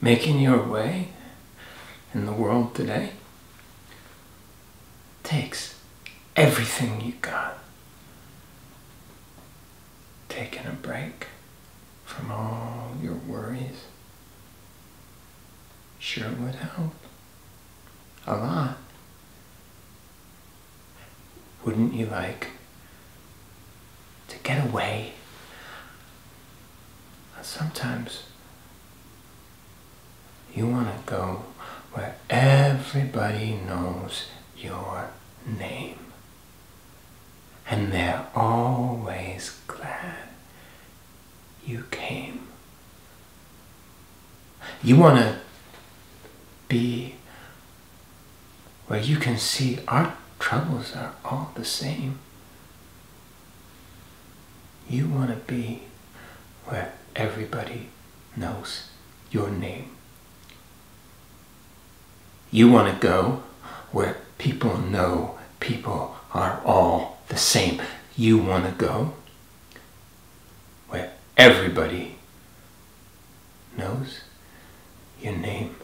making your way in the world today takes everything you got. Taking a break from all your worries sure would help. A lot. Wouldn't you like to get away? Sometimes you want to go where everybody knows your name. And they're always glad you came. You want to be where you can see our troubles are all the same. You want to be where everybody knows your name. You want to go where people know people are all the same. You want to go where everybody knows your name.